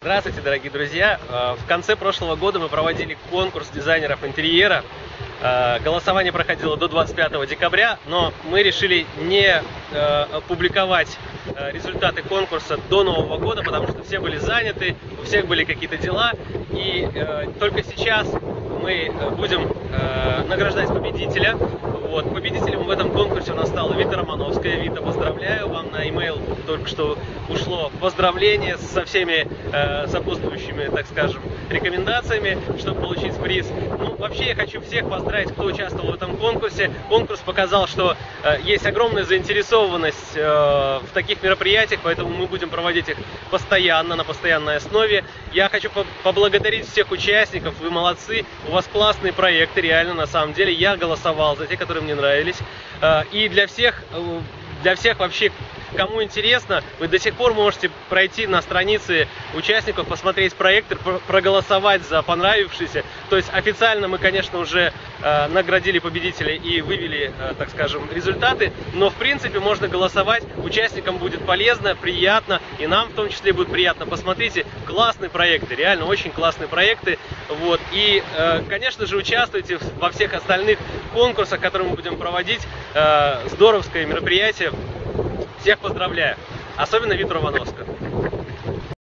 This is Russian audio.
Здравствуйте, дорогие друзья! Э, в конце прошлого года мы проводили конкурс дизайнеров интерьера. Э, голосование проходило до 25 декабря, но мы решили не э, публиковать результаты конкурса до Нового года, потому что все были заняты, у всех были какие-то дела, и только сейчас мы будем награждать победителя. Вот, победителем в этом конкурсе у нас стала Вита Романовская. Вита, поздравляю, вам на e-mail только что ушло поздравление со всеми э, сопутствующими, так скажем, рекомендациями, чтобы получить приз. Ну, вообще я хочу всех поздравить, кто участвовал в этом конкурсе. Конкурс показал, что э, есть огромная заинтересованность э, в таких мероприятиях, поэтому мы будем проводить их постоянно, на постоянной основе. Я хочу по поблагодарить всех участников, вы молодцы, у вас классные проекты, реально, на самом деле. Я голосовал за те, которые мне нравились. А, и для всех, э, для всех вообще, кому интересно, вы до сих пор можете пройти на страницы участников, посмотреть проекты, проголосовать за понравившийся. То есть официально мы, конечно, уже э, наградили победителя и вывели, э, так скажем, результаты, но в принципе можно голосовать, участникам будет полезно, приятно, и нам в том числе будет приятно. Посмотрите, классные проекты, реально очень классные проекты. Вот. И, э, конечно же, участвуйте во всех остальных конкурсах, которые мы будем проводить. Э, здоровское мероприятие. Всех поздравляю. Особенно Витру Ивановского.